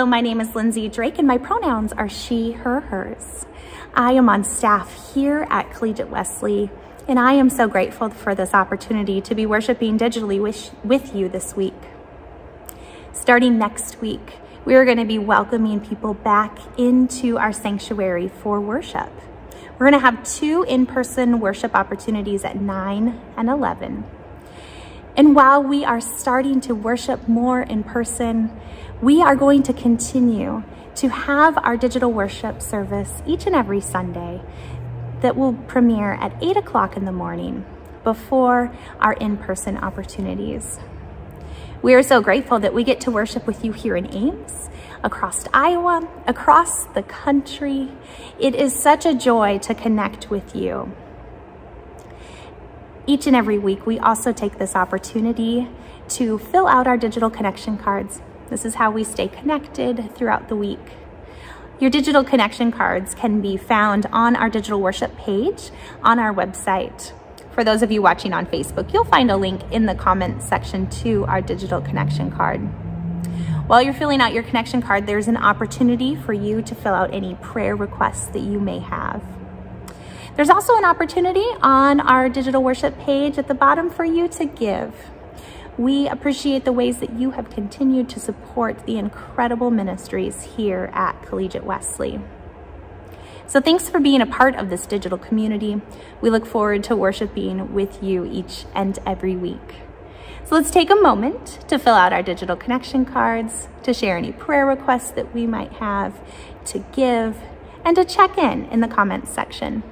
Hello, my name is Lindsay Drake and my pronouns are she, her, hers. I am on staff here at Collegiate Wesley and I am so grateful for this opportunity to be worshiping digitally with, with you this week. Starting next week, we are going to be welcoming people back into our sanctuary for worship. We're going to have two in-person worship opportunities at 9 and 11. And while we are starting to worship more in person, we are going to continue to have our digital worship service each and every Sunday that will premiere at 8 o'clock in the morning before our in-person opportunities. We are so grateful that we get to worship with you here in Ames, across Iowa, across the country. It is such a joy to connect with you. Each and every week, we also take this opportunity to fill out our digital connection cards. This is how we stay connected throughout the week. Your digital connection cards can be found on our digital worship page on our website. For those of you watching on Facebook, you'll find a link in the comments section to our digital connection card. While you're filling out your connection card, there's an opportunity for you to fill out any prayer requests that you may have. There's also an opportunity on our digital worship page at the bottom for you to give. We appreciate the ways that you have continued to support the incredible ministries here at Collegiate Wesley. So thanks for being a part of this digital community. We look forward to worshiping with you each and every week. So let's take a moment to fill out our digital connection cards, to share any prayer requests that we might have, to give, and to check in in the comments section.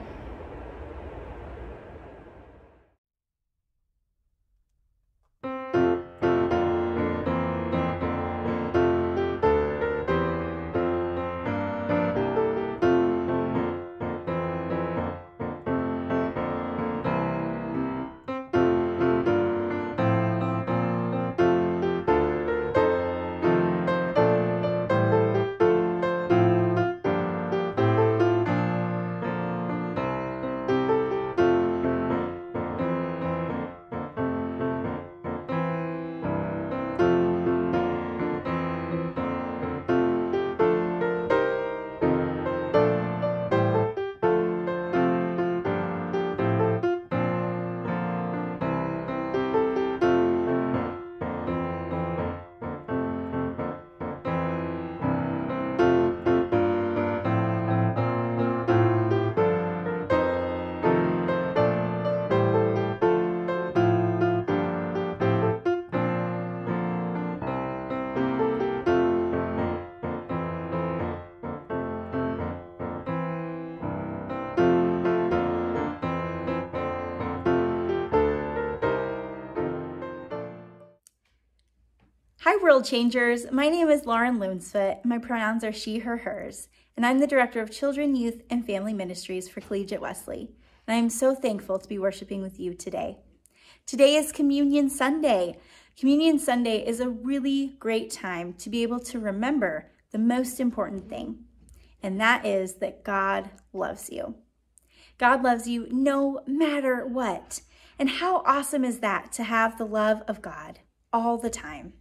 Hi, World Changers. My name is Lauren Loonsfoot. My pronouns are she, her, hers, and I'm the Director of Children, Youth, and Family Ministries for Collegiate Wesley. And I am so thankful to be worshiping with you today. Today is Communion Sunday. Communion Sunday is a really great time to be able to remember the most important thing, and that is that God loves you. God loves you no matter what. And how awesome is that to have the love of God all the time?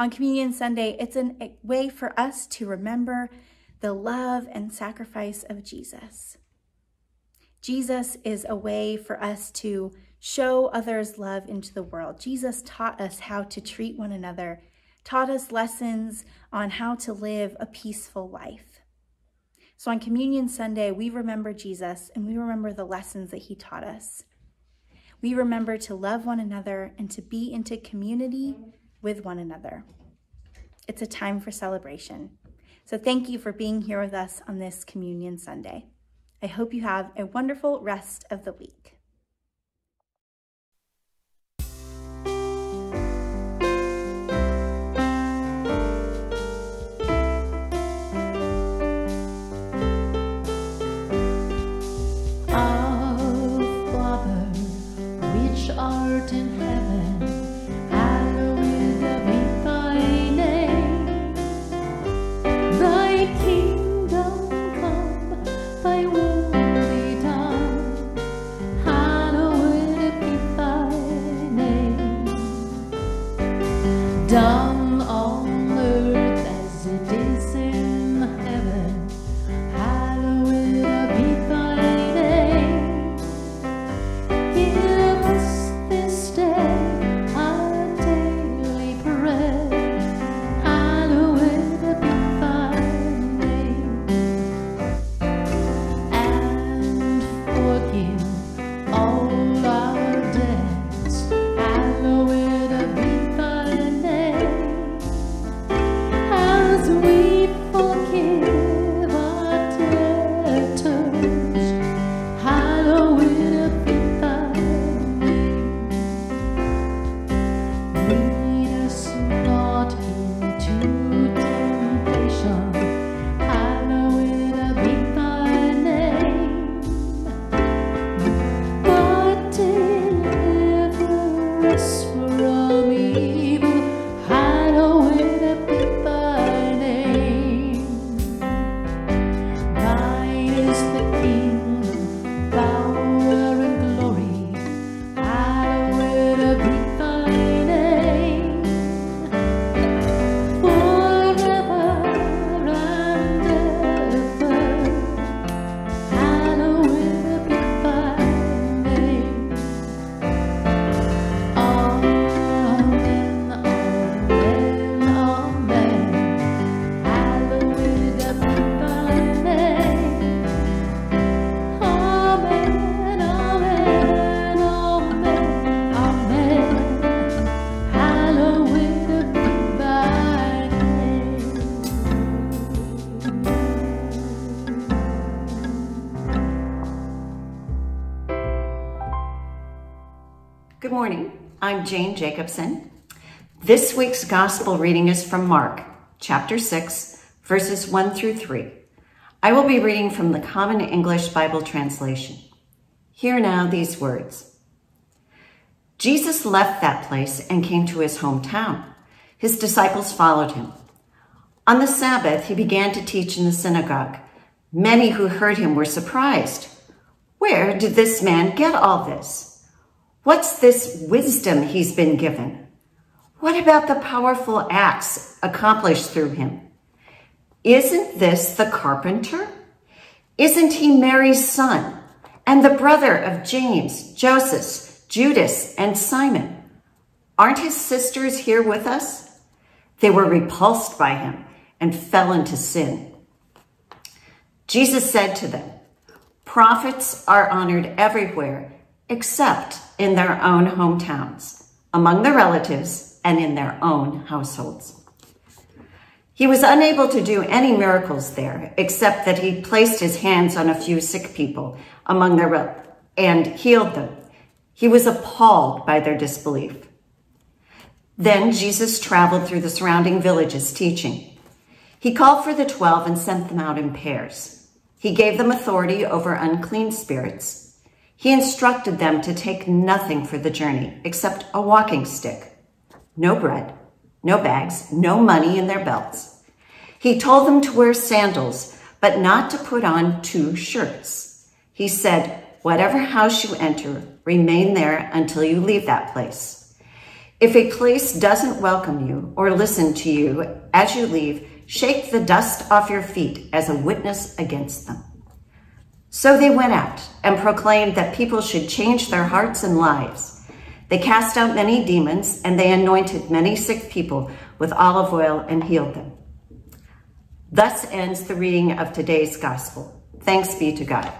On Communion Sunday, it's a way for us to remember the love and sacrifice of Jesus. Jesus is a way for us to show others love into the world. Jesus taught us how to treat one another, taught us lessons on how to live a peaceful life. So on Communion Sunday, we remember Jesus and we remember the lessons that he taught us. We remember to love one another and to be into community with one another. It's a time for celebration. So thank you for being here with us on this Communion Sunday. I hope you have a wonderful rest of the week. Done Good morning. I'm Jane Jacobson. This week's gospel reading is from Mark, chapter 6, verses 1 through 3. I will be reading from the Common English Bible translation. Hear now these words. Jesus left that place and came to his hometown. His disciples followed him. On the Sabbath, he began to teach in the synagogue. Many who heard him were surprised. Where did this man get all this? What's this wisdom he's been given? What about the powerful acts accomplished through him? Isn't this the carpenter? Isn't he Mary's son and the brother of James, Joseph, Judas, and Simon? Aren't his sisters here with us? They were repulsed by him and fell into sin. Jesus said to them, Prophets are honored everywhere except in their own hometowns, among their relatives, and in their own households. He was unable to do any miracles there, except that he placed his hands on a few sick people among their and healed them. He was appalled by their disbelief. Then Jesus traveled through the surrounding villages teaching. He called for the twelve and sent them out in pairs. He gave them authority over unclean spirits he instructed them to take nothing for the journey except a walking stick, no bread, no bags, no money in their belts. He told them to wear sandals, but not to put on two shirts. He said, whatever house you enter, remain there until you leave that place. If a place doesn't welcome you or listen to you as you leave, shake the dust off your feet as a witness against them. So they went out and proclaimed that people should change their hearts and lives. They cast out many demons and they anointed many sick people with olive oil and healed them. Thus ends the reading of today's gospel. Thanks be to God.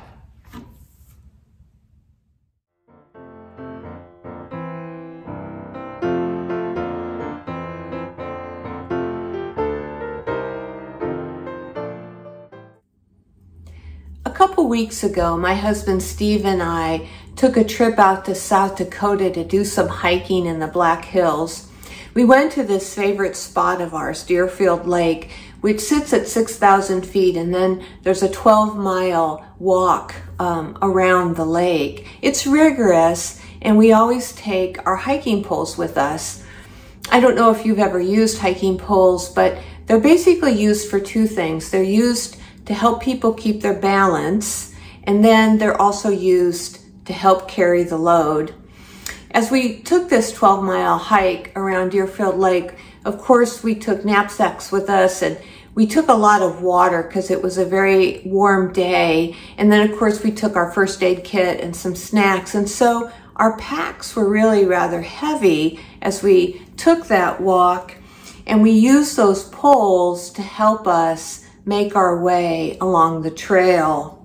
Couple weeks ago, my husband Steve and I took a trip out to South Dakota to do some hiking in the Black Hills. We went to this favorite spot of ours, Deerfield Lake, which sits at 6,000 feet, and then there's a 12 mile walk um, around the lake. It's rigorous, and we always take our hiking poles with us. I don't know if you've ever used hiking poles, but they're basically used for two things. They're used to help people keep their balance, and then they're also used to help carry the load. As we took this 12 mile hike around Deerfield Lake, of course, we took knapsacks with us and we took a lot of water because it was a very warm day. And then, of course, we took our first aid kit and some snacks. And so our packs were really rather heavy as we took that walk. And we used those poles to help us make our way along the trail.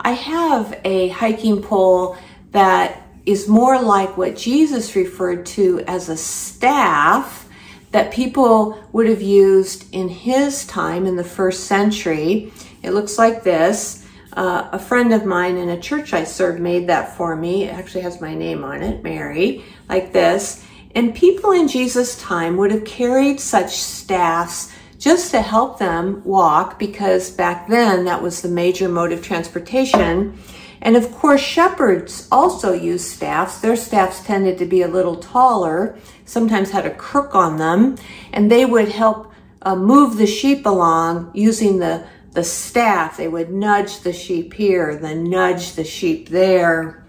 I have a hiking pole that is more like what Jesus referred to as a staff that people would have used in his time in the first century. It looks like this. Uh, a friend of mine in a church I served made that for me. It actually has my name on it, Mary, like this. And people in Jesus' time would have carried such staffs just to help them walk because back then that was the major mode of transportation. And of course, shepherds also used staffs. Their staffs tended to be a little taller, sometimes had a crook on them, and they would help uh, move the sheep along using the, the staff. They would nudge the sheep here, then nudge the sheep there.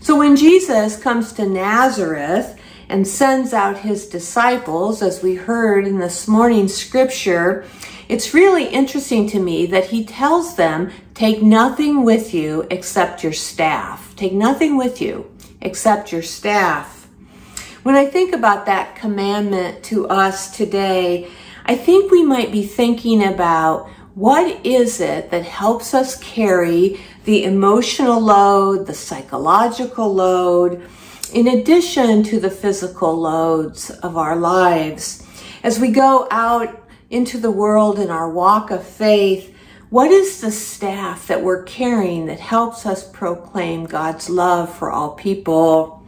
So when Jesus comes to Nazareth and sends out his disciples, as we heard in this morning's scripture, it's really interesting to me that he tells them, take nothing with you except your staff. Take nothing with you except your staff. When I think about that commandment to us today, I think we might be thinking about what is it that helps us carry the emotional load, the psychological load, in addition to the physical loads of our lives. As we go out into the world in our walk of faith, what is the staff that we're carrying that helps us proclaim God's love for all people?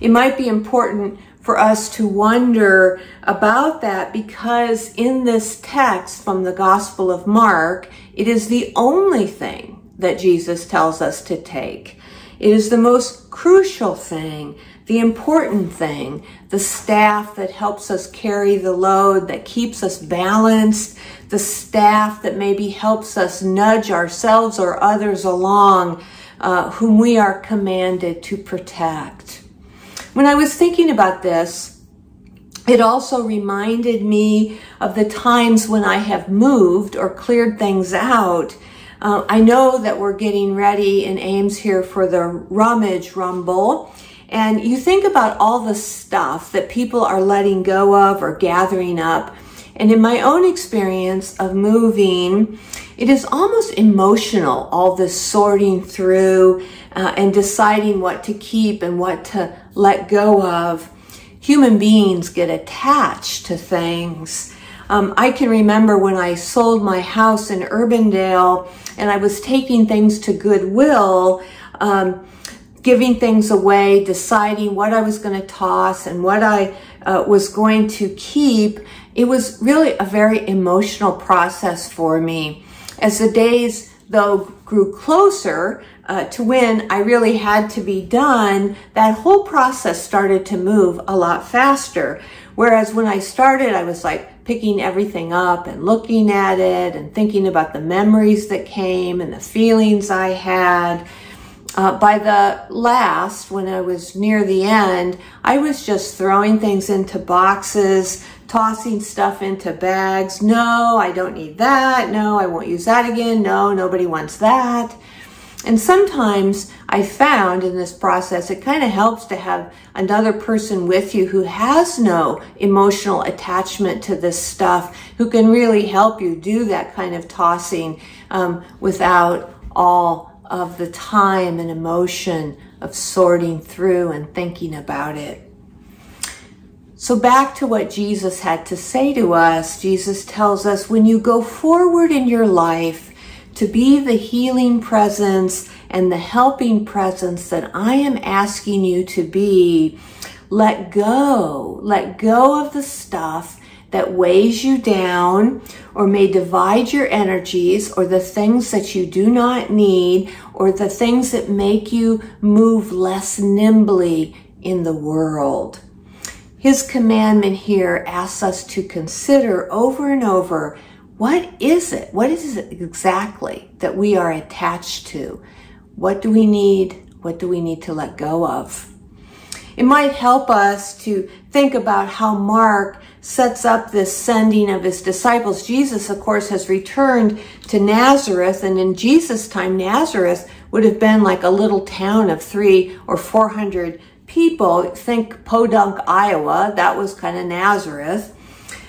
It might be important for us to wonder about that because in this text from the Gospel of Mark, it is the only thing that Jesus tells us to take. It is the most crucial thing the important thing, the staff that helps us carry the load, that keeps us balanced, the staff that maybe helps us nudge ourselves or others along, uh, whom we are commanded to protect. When I was thinking about this, it also reminded me of the times when I have moved or cleared things out. Uh, I know that we're getting ready in Ames here for the Rummage Rumble. And you think about all the stuff that people are letting go of or gathering up. And in my own experience of moving, it is almost emotional, all this sorting through uh, and deciding what to keep and what to let go of. Human beings get attached to things. Um, I can remember when I sold my house in Urbandale and I was taking things to Goodwill. Um, giving things away, deciding what I was going to toss and what I uh, was going to keep, it was really a very emotional process for me. As the days, though, grew closer uh, to when I really had to be done, that whole process started to move a lot faster. Whereas when I started, I was like picking everything up and looking at it and thinking about the memories that came and the feelings I had. Uh, by the last, when I was near the end, I was just throwing things into boxes, tossing stuff into bags. No, I don't need that. No, I won't use that again. No, nobody wants that. And sometimes I found in this process, it kind of helps to have another person with you who has no emotional attachment to this stuff, who can really help you do that kind of tossing um, without all of the time and emotion of sorting through and thinking about it. So back to what Jesus had to say to us. Jesus tells us when you go forward in your life to be the healing presence and the helping presence that I am asking you to be, let go, let go of the stuff that weighs you down or may divide your energies or the things that you do not need or the things that make you move less nimbly in the world. His commandment here asks us to consider over and over what is it? What is it exactly that we are attached to? What do we need? What do we need to let go of? It might help us to think about how Mark sets up this sending of his disciples. Jesus, of course, has returned to Nazareth, and in Jesus' time, Nazareth would have been like a little town of three or four hundred people. Think Podunk, Iowa. That was kind of Nazareth.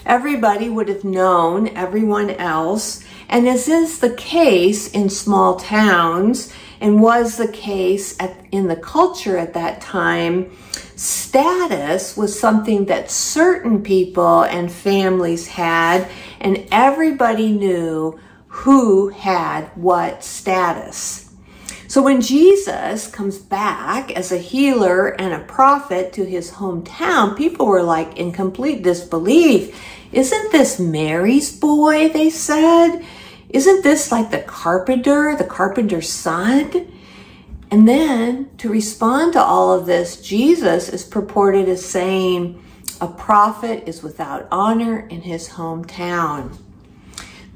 Everybody would have known everyone else. And as is the case in small towns, and was the case at, in the culture at that time, status was something that certain people and families had, and everybody knew who had what status. So when Jesus comes back as a healer and a prophet to his hometown, people were like in complete disbelief. Isn't this Mary's boy? They said. Isn't this like the carpenter, the carpenter's son? And then to respond to all of this, Jesus is purported as saying, a prophet is without honor in his hometown.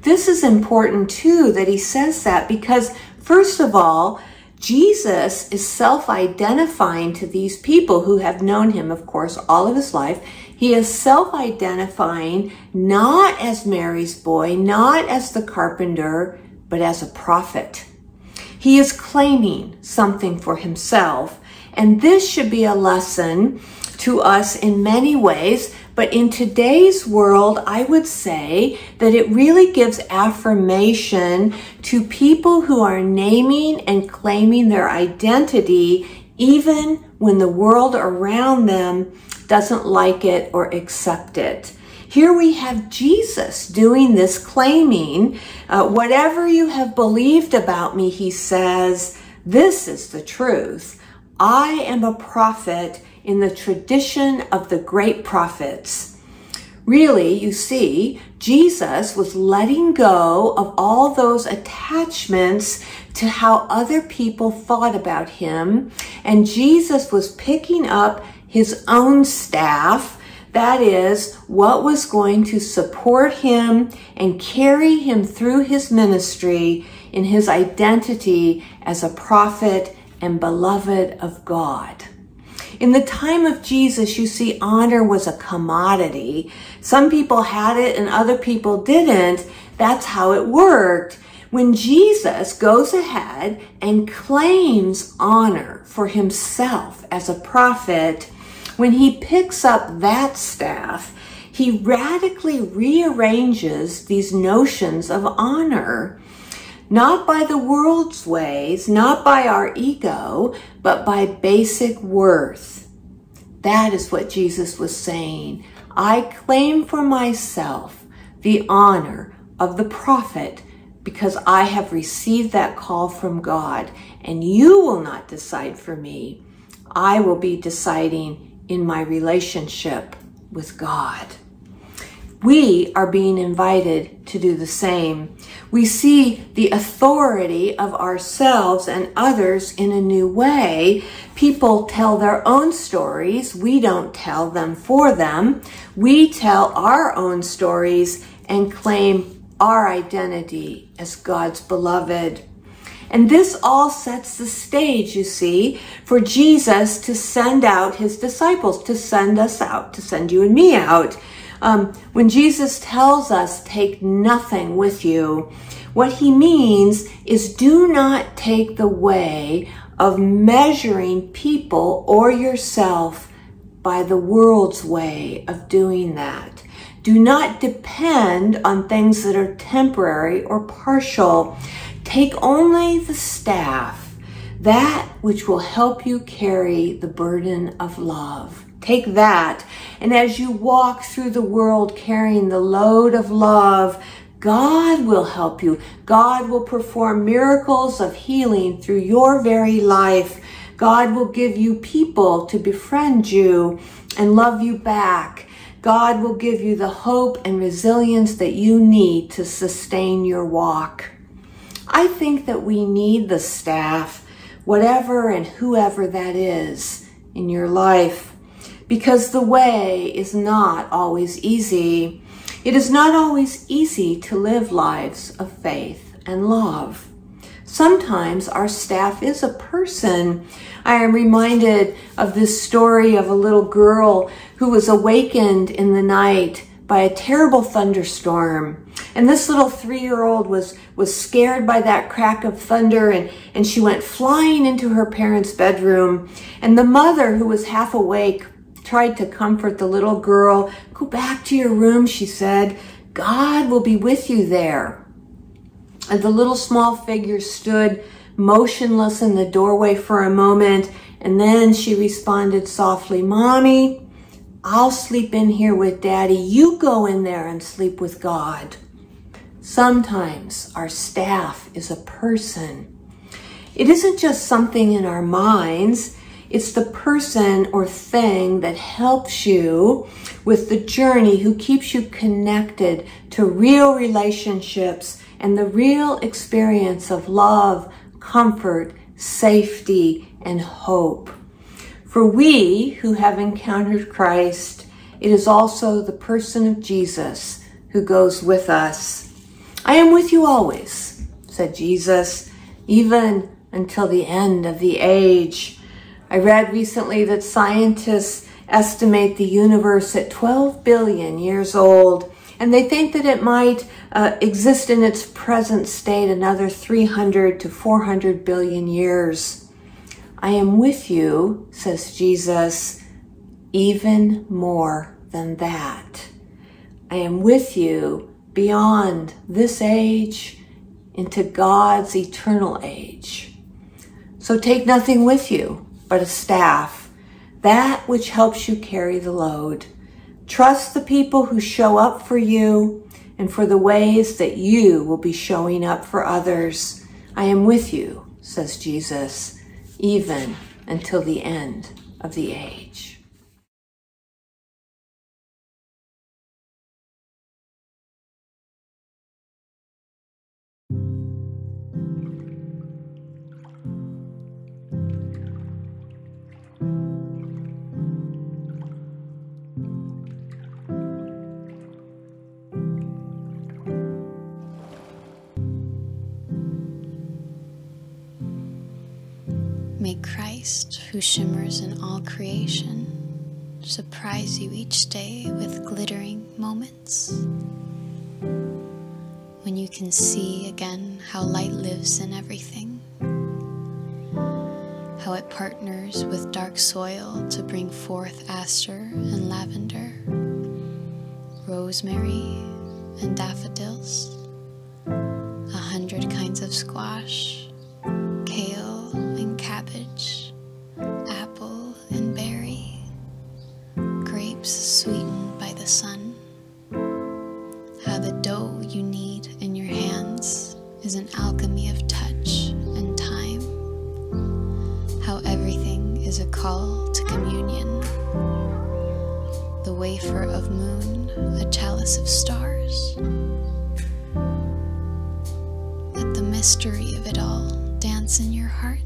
This is important too that he says that because, first of all, Jesus is self identifying to these people who have known him, of course, all of his life. He is self identifying not as Mary's boy, not as the carpenter, but as a prophet. He is claiming something for himself. And this should be a lesson to us in many ways. But in today's world, I would say that it really gives affirmation to people who are naming and claiming their identity, even when the world around them doesn't like it or accept it. Here we have Jesus doing this claiming, uh, whatever you have believed about me, he says, this is the truth. I am a prophet in the tradition of the great prophets. Really, you see, Jesus was letting go of all those attachments to how other people thought about him. And Jesus was picking up his own staff that is, what was going to support him and carry him through his ministry in his identity as a prophet and beloved of God. In the time of Jesus, you see, honor was a commodity. Some people had it and other people didn't. That's how it worked. When Jesus goes ahead and claims honor for himself as a prophet, when he picks up that staff, he radically rearranges these notions of honor, not by the world's ways, not by our ego, but by basic worth. That is what Jesus was saying. I claim for myself the honor of the prophet because I have received that call from God, and you will not decide for me. I will be deciding in my relationship with God. We are being invited to do the same. We see the authority of ourselves and others in a new way. People tell their own stories. We don't tell them for them. We tell our own stories and claim our identity as God's beloved. And this all sets the stage, you see, for Jesus to send out his disciples, to send us out, to send you and me out. Um, when Jesus tells us, take nothing with you, what he means is do not take the way of measuring people or yourself by the world's way of doing that. Do not depend on things that are temporary or partial. Take only the staff, that which will help you carry the burden of love. Take that, and as you walk through the world carrying the load of love, God will help you. God will perform miracles of healing through your very life. God will give you people to befriend you and love you back. God will give you the hope and resilience that you need to sustain your walk. I think that we need the staff, whatever and whoever that is in your life, because the way is not always easy. It is not always easy to live lives of faith and love. Sometimes our staff is a person. I am reminded of this story of a little girl who was awakened in the night by a terrible thunderstorm. And this little three-year-old was, was scared by that crack of thunder and, and she went flying into her parents' bedroom. And the mother, who was half awake, tried to comfort the little girl. Go back to your room, she said. God will be with you there. And the little small figure stood motionless in the doorway for a moment. And then she responded softly, Mommy, I'll sleep in here with daddy. You go in there and sleep with God. Sometimes our staff is a person. It isn't just something in our minds. It's the person or thing that helps you with the journey, who keeps you connected to real relationships and the real experience of love, comfort, safety, and hope. For we who have encountered Christ, it is also the person of Jesus who goes with us. I am with you always, said Jesus, even until the end of the age. I read recently that scientists estimate the universe at 12 billion years old, and they think that it might uh, exist in its present state another 300 to 400 billion years. I am with you, says Jesus, even more than that. I am with you beyond this age into God's eternal age. So take nothing with you but a staff, that which helps you carry the load. Trust the people who show up for you and for the ways that you will be showing up for others. I am with you, says Jesus, even until the end of the age. Christ, who shimmers in all creation, surprise you each day with glittering moments. When you can see again how light lives in everything, how it partners with dark soil to bring forth aster and lavender, rosemary and daffodils, a hundred kinds of squash mystery of it all dance in your heart,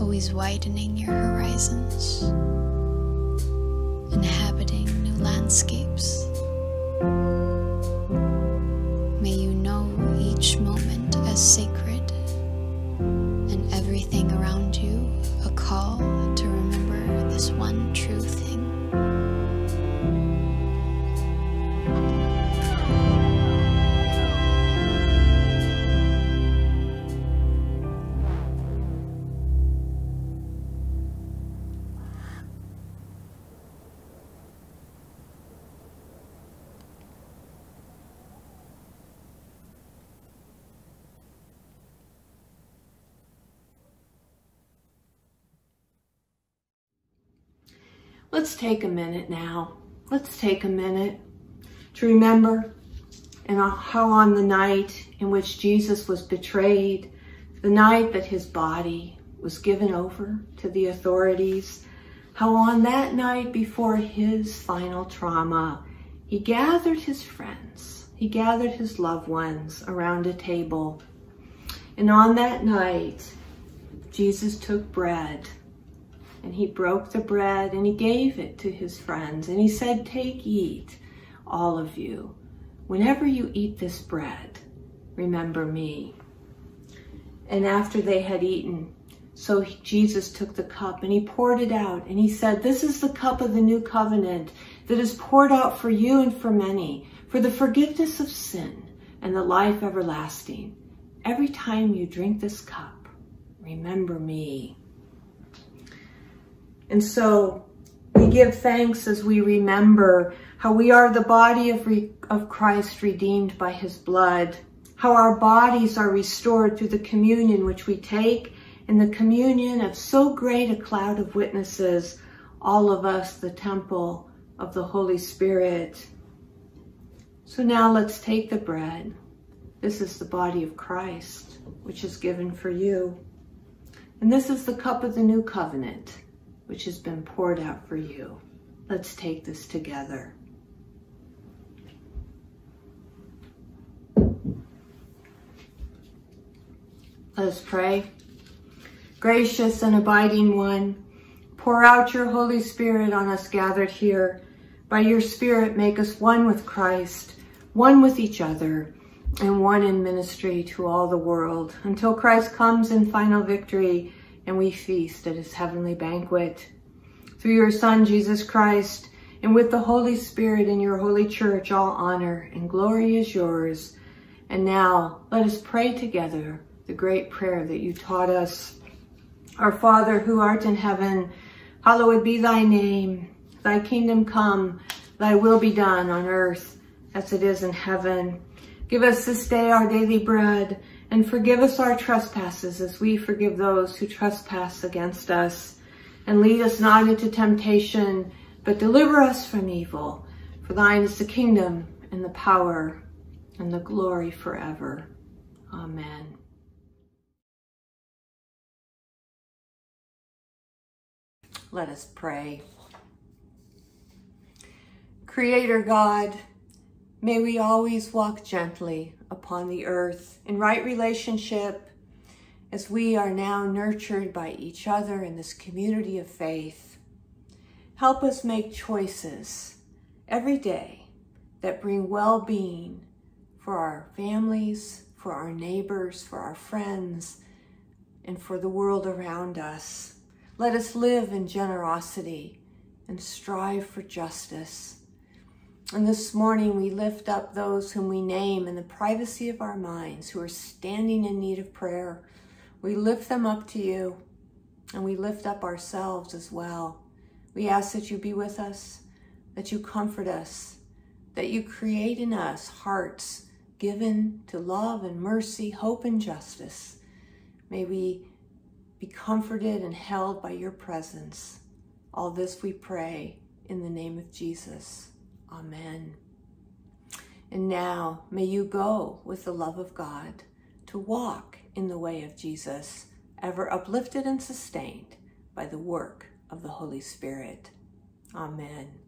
always widening your horizons, inhabiting new landscapes. Let's take a minute now. Let's take a minute to remember and how on the night in which Jesus was betrayed, the night that his body was given over to the authorities, how on that night before his final trauma, he gathered his friends, he gathered his loved ones around a table. And on that night, Jesus took bread and he broke the bread and he gave it to his friends. And he said, Take, eat, all of you. Whenever you eat this bread, remember me. And after they had eaten, so Jesus took the cup and he poured it out and he said, This is the cup of the new covenant that is poured out for you and for many, for the forgiveness of sin and the life everlasting. Every time you drink this cup, remember me. And so we give thanks as we remember how we are the body of, of Christ redeemed by his blood, how our bodies are restored through the communion which we take in the communion of so great a cloud of witnesses, all of us the temple of the Holy Spirit. So now let's take the bread. This is the body of Christ, which is given for you. And this is the cup of the new covenant which has been poured out for you. Let's take this together. Let us pray. Gracious and abiding one, pour out your Holy Spirit on us gathered here. By your Spirit, make us one with Christ, one with each other, and one in ministry to all the world, until Christ comes in final victory and we feast at his heavenly banquet. Through your Son, Jesus Christ, and with the Holy Spirit in your holy church, all honor and glory is yours. And now let us pray together the great prayer that you taught us. Our Father who art in heaven, hallowed be thy name. Thy kingdom come, thy will be done on earth as it is in heaven. Give us this day our daily bread and forgive us our trespasses as we forgive those who trespass against us. And lead us not into temptation, but deliver us from evil. For thine is the kingdom and the power and the glory forever. Amen. Let us pray. Creator God, may we always walk gently upon the earth in right relationship as we are now nurtured by each other in this community of faith. Help us make choices every day that bring well-being for our families, for our neighbors, for our friends, and for the world around us. Let us live in generosity and strive for justice. And this morning we lift up those whom we name in the privacy of our minds who are standing in need of prayer. We lift them up to you and we lift up ourselves as well. We ask that you be with us, that you comfort us, that you create in us hearts given to love and mercy, hope and justice. May we be comforted and held by your presence. All this we pray in the name of Jesus. Amen. And now may you go with the love of God to walk in the way of Jesus, ever uplifted and sustained by the work of the Holy Spirit. Amen.